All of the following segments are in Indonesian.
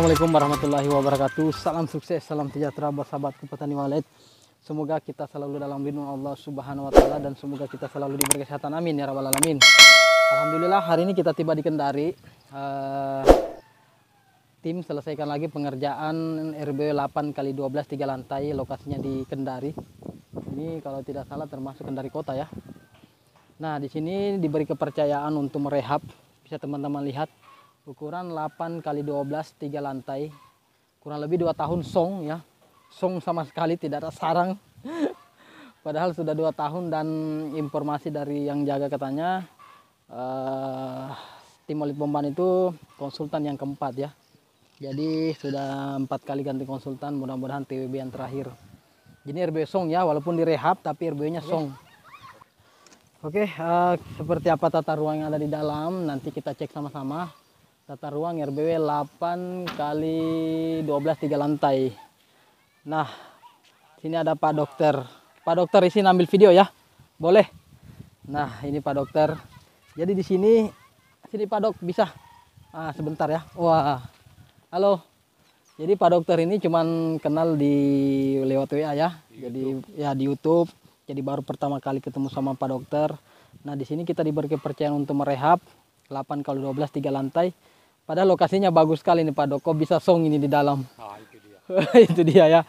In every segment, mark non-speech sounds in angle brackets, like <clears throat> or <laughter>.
Assalamualaikum warahmatullahi wabarakatuh. Salam sukses, salam sejahtera buat sahabatku petani walet. Semoga kita selalu dalam lindung Allah Subhanahu wa taala dan semoga kita selalu diberi kesehatan amin ya rabbal alamin. Alhamdulillah hari ini kita tiba di Kendari. Uh, tim selesaikan lagi pengerjaan RBW 8 kali 12 tiga lantai lokasinya di Kendari. Ini kalau tidak salah termasuk Kendari kota ya. Nah, di sini diberi kepercayaan untuk merehab. Bisa teman-teman lihat ukuran 8 kali 12 tiga lantai. Kurang lebih dua tahun song ya. Song sama sekali tidak ada sarang. <laughs> Padahal sudah dua tahun dan informasi dari yang jaga katanya uh, tim Olit Bomban itu konsultan yang keempat ya. Jadi sudah empat kali ganti konsultan mudah-mudahan TWB yang terakhir. Jadi RB song ya walaupun direhab tapi RB nya song. Oke, uh, seperti apa tata ruang yang ada di dalam nanti kita cek sama-sama tata ruang RBW 8 kali 12 tiga lantai. Nah, sini ada Pak Dokter. Pak Dokter isi ambil video ya, boleh? Nah, ini Pak Dokter. Jadi di sini, sini Pak Dok bisa. Ah, sebentar ya. Wah, halo. Jadi Pak Dokter ini cuman kenal di lewat WA ya. Di Jadi YouTube. ya di YouTube. Jadi baru pertama kali ketemu sama Pak Dokter. Nah, di sini kita diberi kepercayaan untuk merehab 8 kali 12 tiga lantai Padahal lokasinya bagus sekali nih Pak Doko bisa song ini di dalam. Ah, itu dia. <laughs> itu dia ya.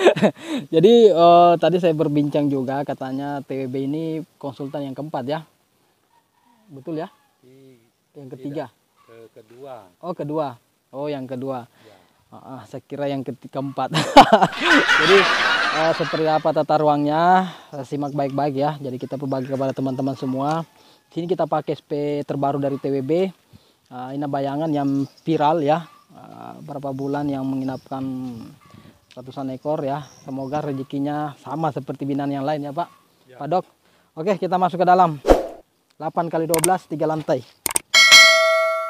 <laughs> Jadi uh, tadi saya berbincang juga katanya TWB ini konsultan yang keempat ya. Betul ya? yang ketiga. Ke kedua. Oh kedua. Oh yang kedua. Ya. Uh, saya kira yang keempat. <laughs> Jadi uh, seperti apa tata ruangnya simak baik-baik ya. Jadi kita berbagi kepada teman-teman semua. Sini kita pakai SP terbaru dari TWB uh, ini bayangan yang viral ya. Uh, berapa bulan yang menginapkan ratusan ekor ya. Semoga rezekinya sama seperti binaan yang lain ya Pak. Ya. Pak Dok. Oke kita masuk ke dalam. 8 kali 12 tiga lantai.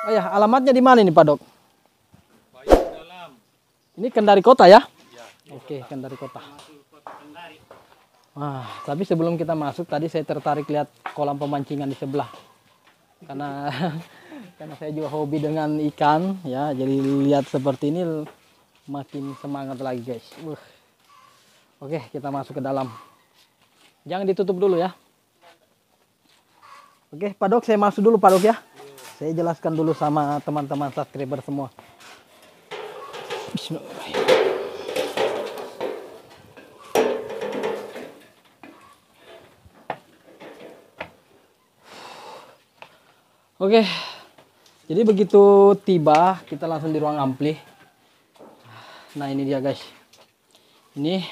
Oh ya alamatnya di mana ini Pak Dok? Ini Kendari Kota ya, ya oke Kendari Kota. Wah, tapi sebelum kita masuk tadi saya tertarik lihat kolam pemancingan di sebelah. Karena <laughs> karena saya juga hobi dengan ikan ya. Jadi lihat seperti ini makin semangat lagi guys. Uh. oke kita masuk ke dalam. Jangan ditutup dulu ya. Oke Pak Dok saya masuk dulu Pak Dok ya. Saya jelaskan dulu sama teman-teman subscriber semua. Oke, jadi begitu tiba kita langsung di ruang ampli. Nah ini dia guys. Ini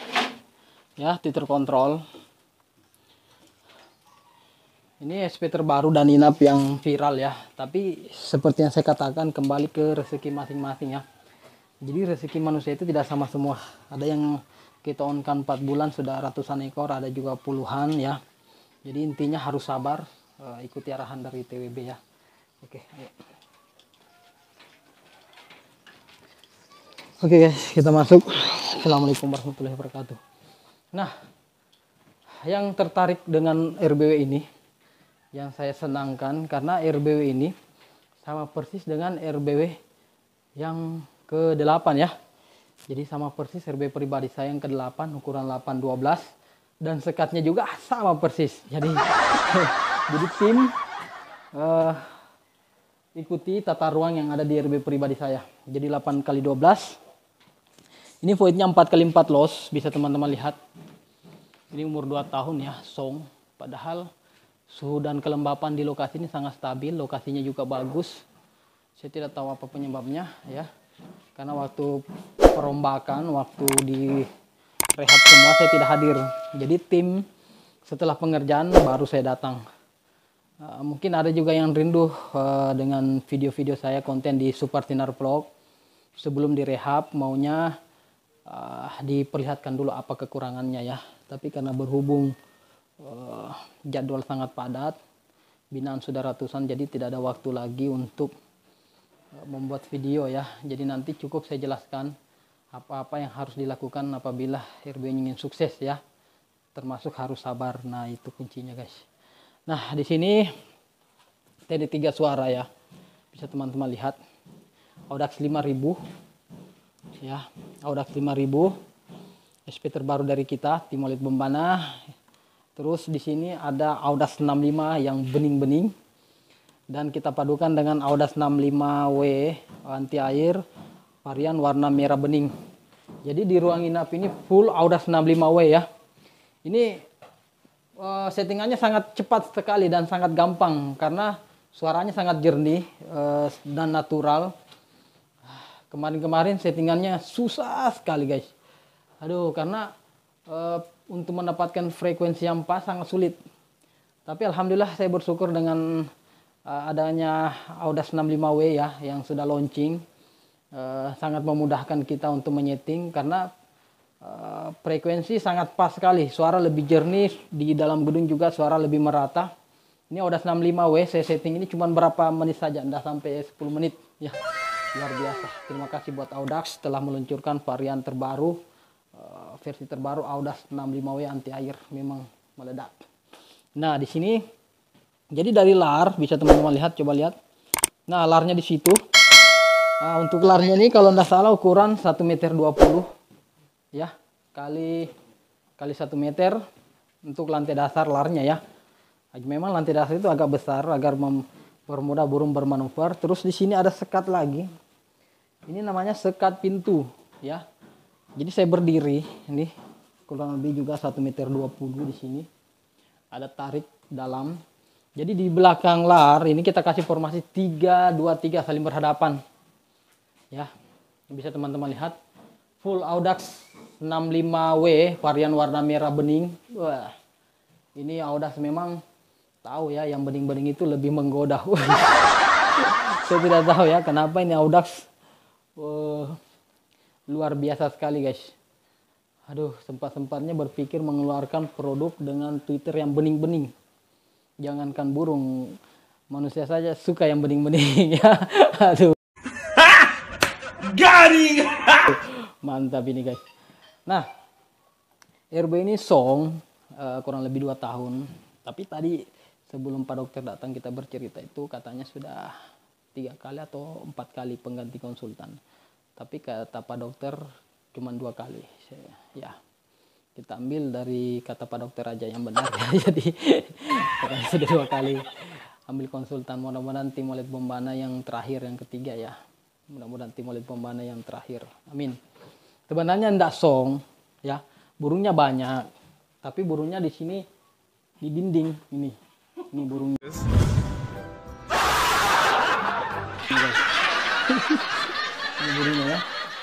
ya titer kontrol ini SP terbaru dan inap yang viral ya. Tapi seperti yang saya katakan kembali ke rezeki masing-masing ya. Jadi rezeki manusia itu tidak sama semua. Ada yang kita onkan 4 bulan sudah ratusan ekor ada juga puluhan ya. Jadi intinya harus sabar uh, ikuti arahan dari TWB ya. Oke ayo. Oke okay guys, kita masuk. Assalamualaikum warahmatullahi wabarakatuh. Nah, yang tertarik dengan RBW ini, yang saya senangkan karena RBW ini sama persis dengan RBW yang ke-8 ya. Jadi sama persis RBW pribadi saya yang ke-8 ukuran 812 dan sekatnya juga sama persis. Jadi <laughs> jadi tim uh, ikuti tata ruang yang ada di RB pribadi saya. Jadi 8 kali 12 ini voidnya 4 kali 4 los, bisa teman-teman lihat. Ini umur 2 tahun ya, song. Padahal suhu dan kelembapan di lokasi ini sangat stabil, lokasinya juga bagus. Saya tidak tahu apa penyebabnya ya. Karena waktu perombakan, waktu di rehab semua saya tidak hadir. Jadi tim setelah pengerjaan baru saya datang. Uh, mungkin ada juga yang rindu uh, dengan video-video saya konten di Super Tinar Vlog. Sebelum direhab maunya uh, diperlihatkan dulu apa kekurangannya ya. Tapi karena berhubung uh, jadwal sangat padat, binaan sudah ratusan, jadi tidak ada waktu lagi untuk uh, membuat video ya. Jadi nanti cukup saya jelaskan apa-apa yang harus dilakukan apabila RB ingin sukses ya. Termasuk harus sabar. Nah itu kuncinya guys. Nah di sini tadi tiga suara ya. Bisa teman-teman lihat. Audax 5000 ya Audax 5000 SP terbaru dari kita Timolit Bembana. Terus di sini ada Audax 65 yang bening-bening. Dan kita padukan dengan Audax 65W anti air varian warna merah bening. Jadi di ruang inap ini full Audax 65W ya. Ini uh, settingannya sangat cepat sekali dan sangat gampang karena suaranya sangat jernih uh, dan natural kemarin-kemarin settingannya susah sekali guys. Aduh karena uh, untuk mendapatkan frekuensi yang pas sangat sulit. Tapi alhamdulillah saya bersyukur dengan uh, adanya Audas 65W ya yang sudah launching. Uh, sangat memudahkan kita untuk menyeting karena uh, frekuensi sangat pas sekali. Suara lebih jernih di dalam gedung juga suara lebih merata. Ini Audas 65W saya setting ini cuma berapa menit saja tidak sampai 10 menit ya luar biasa. Terima kasih buat Audax telah meluncurkan varian terbaru uh, versi terbaru Audax 65W anti air memang meledak. Nah di sini jadi dari lar bisa teman-teman lihat coba lihat. Nah larnya di situ. Nah, untuk larnya ini kalau tidak salah ukuran 1 meter 20 ya. Kali kali 1 meter untuk lantai dasar larnya ya. Memang lantai dasar itu agak besar agar mempermudah burung bermanuver. Terus di sini ada sekat lagi ini namanya sekat pintu ya. Jadi saya berdiri ini kurang lebih juga 1 meter 20 di sini. Ada tarik dalam. Jadi di belakang lar ini kita kasih formasi 3 2 3 saling berhadapan. Ya bisa teman-teman lihat. Full Audax 65W varian warna merah bening. Wah ini Audax memang tahu ya yang bening-bening itu lebih menggoda. <laughs> Saya tidak tahu ya kenapa ini Audax Wow, luar biasa sekali guys. Aduh, sempat-sempatnya berpikir mengeluarkan produk dengan Twitter yang bening-bening. Jangankan burung, manusia saja suka yang bening-bening <laughs> ya. Aduh. Garing. Mantap ini guys. Nah, RB ini song uh, kurang lebih dua tahun. Tapi tadi sebelum Pak Dokter datang kita bercerita itu katanya sudah tiga kali atau empat kali pengganti konsultan. Tapi kata pak dokter cuma dua kali. Ya kita ambil dari kata pak dokter aja yang benar. Ya <laughs> jadi <laughs> sudah dua kali ambil konsultan. Mudah-mudahan tim oleh bombana yang terakhir yang ketiga ya. Mudah-mudahan tim oleh bombana yang terakhir. Amin. Sebenarnya ndak song ya. Burungnya banyak tapi burungnya di sini di dinding ini. Ini burungnya burungnya ya.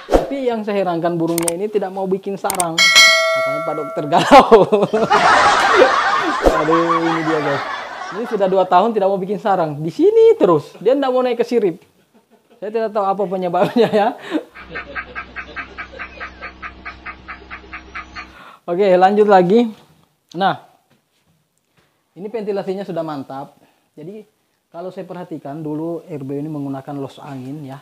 Tapi yang saya herankan burungnya ini tidak mau bikin sarang. Makanya pak dokter galau. Aduh ini dia guys. Ini sudah dua tahun tidak mau bikin sarang. Di sini terus. Dia tidak mau naik ke sirip. Saya tidak tahu apa penyebabnya ya. Oke lanjut lagi. Nah ini ventilasinya sudah mantap. Jadi kalau saya perhatikan dulu RB ini menggunakan los angin ya.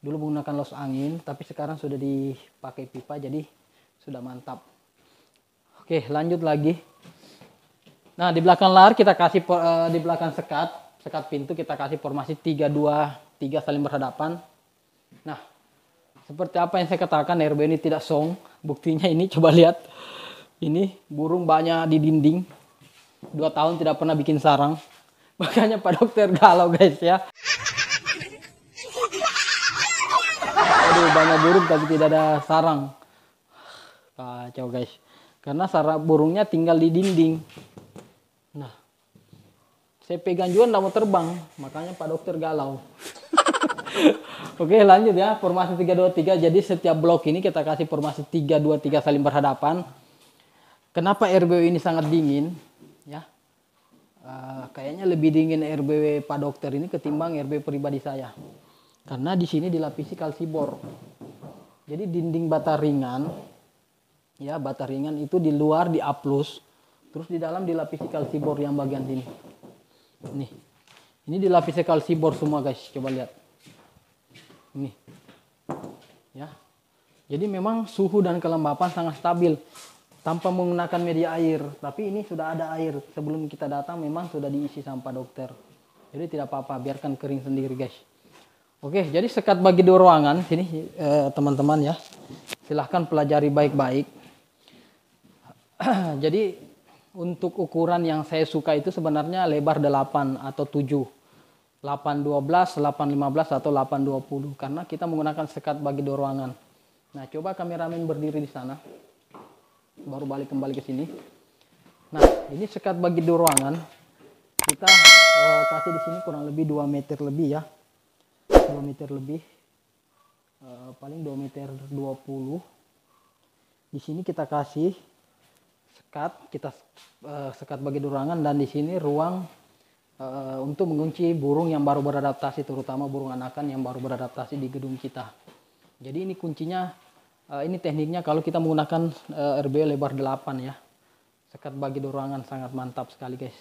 Dulu menggunakan los angin tapi sekarang sudah dipakai pipa jadi sudah mantap. Oke lanjut lagi. Nah di belakang lar kita kasih uh, di belakang sekat sekat pintu kita kasih formasi 3 2 3 saling berhadapan. Nah seperti apa yang saya katakan RB ini tidak song. Buktinya ini <laughs> coba lihat. Ini burung banyak di dinding. Dua tahun tidak pernah bikin sarang makanya pak dokter galau guys ya Aduh, banyak burung tapi tidak ada sarang. Kacau guys. Karena sarang burungnya tinggal di dinding. Nah, saya pegang juga mau terbang. Makanya Pak Dokter galau. <laughs> Oke lanjut ya. Formasi 323. Jadi setiap blok ini kita kasih formasi 323 saling berhadapan. Kenapa RBW ini sangat dingin? Ya, uh, kayaknya lebih dingin RBW Pak Dokter ini ketimbang RBW pribadi saya. Karena di sini dilapisi kalsibor. Jadi dinding bata ringan, ya bata ringan itu di luar di aplus, terus di dalam dilapisi kalsibor yang bagian sini. Nih, ini dilapisi kalsibor semua guys, coba lihat. Ini, ya. Jadi memang suhu dan kelembapan sangat stabil tanpa menggunakan media air. Tapi ini sudah ada air sebelum kita datang memang sudah diisi sampah dokter. Jadi tidak apa-apa, biarkan kering sendiri guys. Oke, jadi sekat bagi dua ruangan sini eh, teman-teman ya. Silahkan pelajari baik-baik. <clears throat> jadi untuk ukuran yang saya suka itu sebenarnya lebar 8 atau 7. 812, 815 atau 820 karena kita menggunakan sekat bagi dua ruangan. Nah, coba kameramen berdiri di sana. Baru balik kembali ke sini. Nah, ini sekat bagi dua ruangan. Kita oh, kasih di sini kurang lebih 2 meter lebih ya. 2 meter lebih. Uh, paling 2 meter 20 di sini kita kasih sekat kita uh, sekat bagi ruangan. Dan di sini ruang uh, untuk mengunci burung yang baru beradaptasi terutama burung anakan yang baru beradaptasi di gedung kita. Jadi ini kuncinya uh, ini tekniknya kalau kita menggunakan uh, RB lebar 8 ya sekat bagi ruangan sangat mantap sekali guys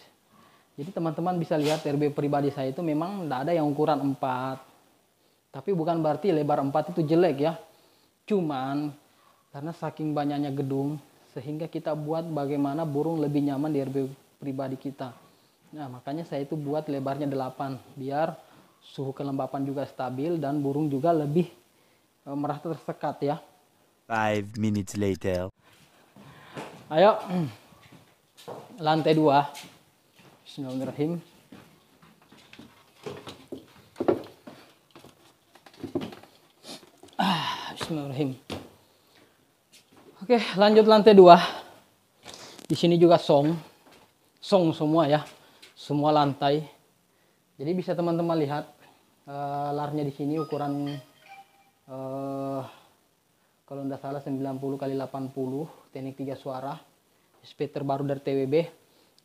jadi teman-teman bisa lihat RB pribadi saya itu memang tidak ada yang ukuran 4 tapi bukan berarti lebar 4 itu jelek ya. Cuman karena saking banyaknya gedung sehingga kita buat bagaimana burung lebih nyaman di RB pribadi kita. Nah, makanya saya itu buat lebarnya 8 biar suhu kelembapan juga stabil dan burung juga lebih e, merasa tersekat ya. 5 minutes later. Ayo. Lantai 2. Bismillahirrahmanirrahim. Bismillahirrahmanirrahim. Oke, lanjut lantai dua. Di sini juga song, song semua ya, semua lantai. Jadi bisa teman-teman lihat uh, larnya di sini ukuran uh, kalau tidak salah 90 kali 80 teknik tiga suara. SP terbaru dari TWB.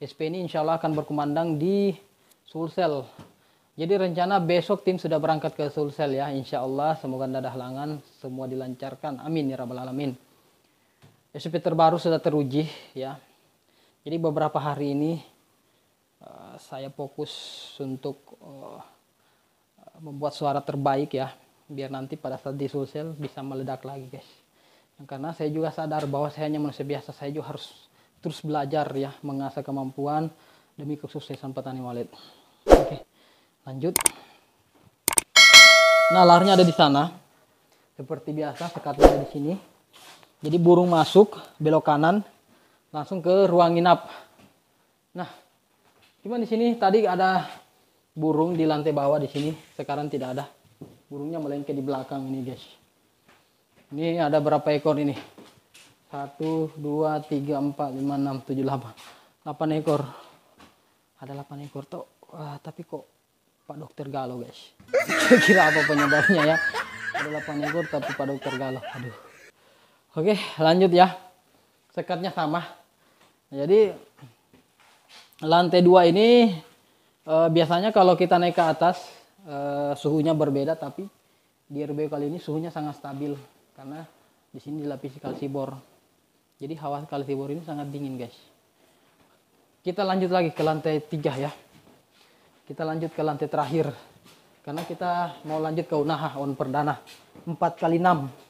SP ini insya Allah akan berkumandang di Sulsel jadi rencana besok tim sudah berangkat ke Sulsel ya, insya Allah semoga tidak ada halangan, semua dilancarkan, amin ya rabbal alamin. SOP terbaru sudah teruji ya, jadi beberapa hari ini uh, saya fokus untuk uh, membuat suara terbaik ya, biar nanti pada saat di Sulsel bisa meledak lagi guys. Karena saya juga sadar bahwa saya hanya manusia biasa, saya juga harus terus belajar ya, mengasah kemampuan demi kesuksesan petani walid. Oke. Lanjut nalarnya ada di sana seperti biasa sekatnya ada di sini jadi burung masuk belok kanan langsung ke ruang inap nah cuman di sini tadi ada burung di lantai bawah di sini sekarang tidak ada burungnya melengket di belakang ini guys ini ada berapa ekor ini satu dua tiga empat lima enam tujuh delapan delapan ekor ada delapan ekor tuh Wah, tapi kok Pak Dokter Galau guys. <laughs> Kira apa penyebabnya ya? Adalah panegor tapi Pak Dokter Galau. Aduh. Oke lanjut ya. Sekatnya sama. Jadi lantai dua ini e, biasanya kalau kita naik ke atas e, suhunya berbeda tapi di RB kali ini suhunya sangat stabil karena di sini dilapisi kalsibor. Jadi hawa kalsibor ini sangat dingin guys. Kita lanjut lagi ke lantai tiga ya. Kita lanjut ke lantai terakhir. Karena kita mau lanjut ke Unaha on perdana. 4 kali 6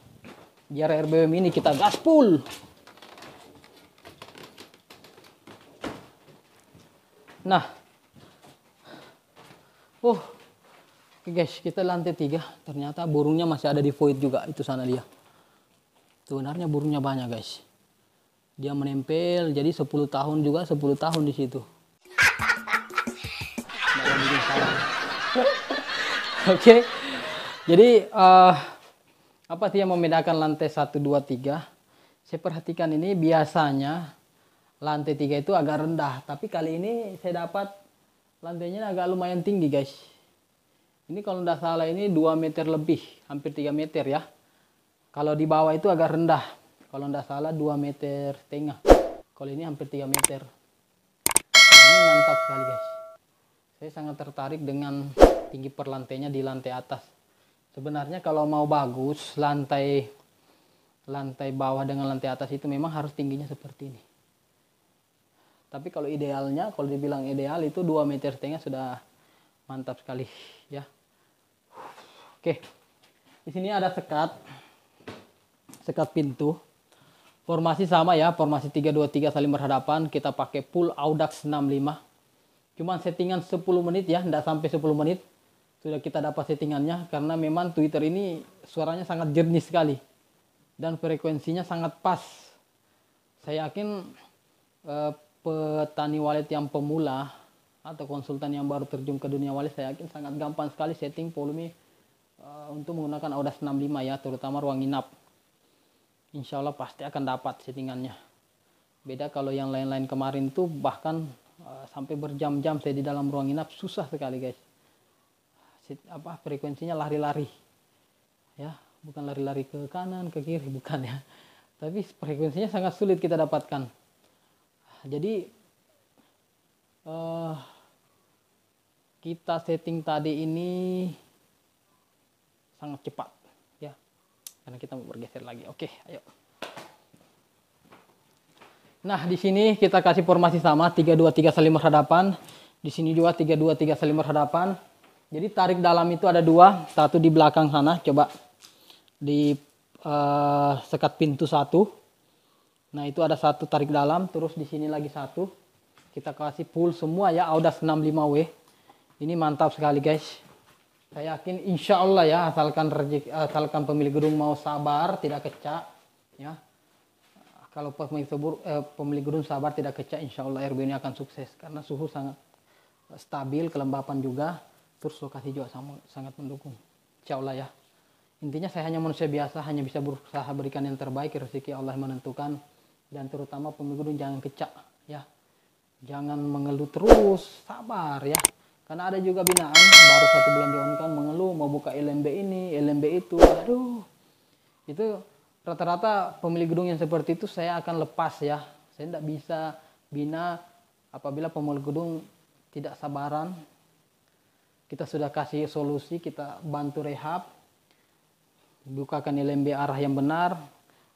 biar RBM ini kita gaspul nah. Oh oke guys kita lantai tiga ternyata burungnya masih ada di void juga itu sana dia sebenarnya burungnya banyak guys dia menempel jadi 10 tahun juga 10 tahun di situ <laughs> Oke. Jadi uh, apa sih yang membedakan lantai 1 2 3? Saya perhatikan ini biasanya lantai 3 itu agak rendah, tapi kali ini saya dapat lantainya agak lumayan tinggi, guys. Ini kalau tidak salah ini 2 meter lebih, hampir 3 meter ya. Kalau di bawah itu agak rendah. Kalau tidak salah 2 meter setengah. Kalau ini hampir 3 meter. ini mantap sekali, guys saya sangat tertarik dengan tinggi perlantainya di lantai atas sebenarnya kalau mau bagus lantai lantai bawah dengan lantai atas itu memang harus tingginya seperti ini tapi kalau idealnya kalau dibilang ideal itu 2 meter setengah sudah mantap sekali oke. Di sini ada sekat. Sekat pintu. Formasi sama ya formasi 323 saling berhadapan. Kita pakai full audax 65 Cuma settingan 10 menit ya, tidak sampai 10 menit. sudah kita dapat settingannya karena memang Twitter ini suaranya sangat jernih sekali. Dan frekuensinya sangat pas. Saya yakin eh, petani walet yang pemula atau konsultan yang baru terjun ke dunia walet saya yakin sangat gampang sekali setting volume eh, untuk menggunakan Audas 65 ya terutama ruang inap. Insya Allah pasti akan dapat settingannya. Beda kalau yang lain-lain kemarin tuh bahkan uh, sampai berjam-jam saya di dalam ruang inap susah sekali guys. Sit, apa frekuensinya lari-lari. Ya, bukan lari-lari ke kanan, ke kiri <laughs> bukan ya. Tapi frekuensinya sangat sulit kita dapatkan. Jadi uh, kita setting tadi ini sangat cepat ya. Karena kita mau bergeser lagi. Oke, ayo. Nah, di sini kita kasih formasi sama 3-2-3 saling berhadapan. Di sini juga 3-2-3 saling berhadapan. Jadi tarik dalam itu ada dua, satu di belakang sana, coba di uh, sekat pintu satu. Nah, itu ada satu tarik dalam, terus di sini lagi satu. Kita kasih full semua ya, Audas 65W. Ini mantap sekali guys. Saya yakin insya Allah ya, asalkan rezeki, asalkan pemilik gedung mau sabar, tidak kecak, ya kalau pemilik, subur, eh, pemilik gedung sabar tidak kecak, insya Allah RB ini akan sukses karena suhu sangat stabil, kelembapan juga, terus lokasi juga sama, sangat mendukung. Insya Allah ya. Intinya saya hanya manusia biasa, hanya bisa berusaha berikan yang terbaik, rezeki Allah menentukan, dan terutama pemilik gedung jangan kecak, ya. Jangan mengeluh terus, sabar ya. Karena ada juga binaan baru satu bulan diumumkan mengeluh mau buka LMB ini, LMB itu, aduh. Itu rata-rata pemilik gedung yang seperti itu saya akan lepas ya. Saya tidak bisa bina apabila pemilik gedung tidak sabaran. Kita sudah kasih solusi, kita bantu rehab, bukakan LMB arah yang benar,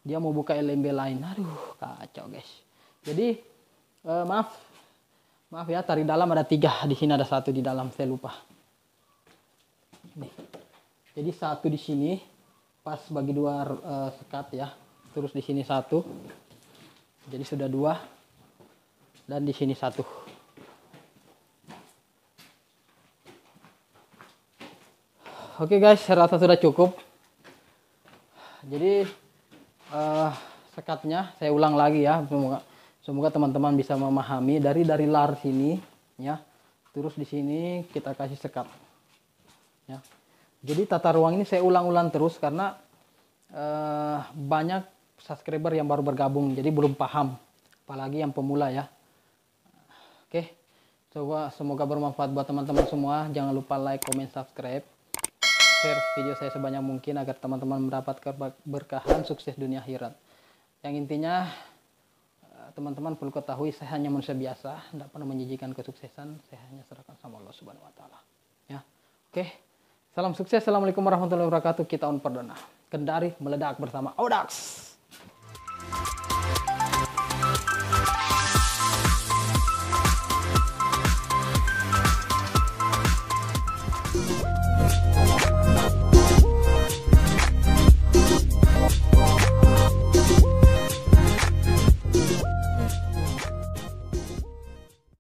dia mau buka LMB lain. Aduh, kacau guys. Jadi, eh, maaf, maaf ya, tarik dalam ada tiga, di sini ada satu di dalam, saya lupa. Nih. Jadi satu di sini, pas bagi dua uh, sekat ya terus di sini satu jadi sudah dua dan di sini satu oke guys saya rasa sudah cukup jadi uh, sekatnya saya ulang lagi ya semoga semoga teman-teman bisa memahami dari dari lar sini ya terus di sini kita kasih sekat ya jadi tata ruang ini saya ulang-ulang terus karena uh, banyak subscriber yang baru bergabung, jadi belum paham, apalagi yang pemula ya. Oke, coba semoga bermanfaat buat teman-teman semua. Jangan lupa like, comment, subscribe, share video saya sebanyak mungkin agar teman-teman mendapatkan berkahan sukses dunia akhirat. Yang intinya eh, teman-teman perlu ketahui saya hanya manusia biasa, tidak pernah menjanjikan kesuksesan, saya hanya serahkan sama Allah Subhanahu wa taala. Ya. Oke. Salam sukses. Assalamualaikum warahmatullahi wabarakatuh. Kita on perdana. Kendari meledak bersama Audax.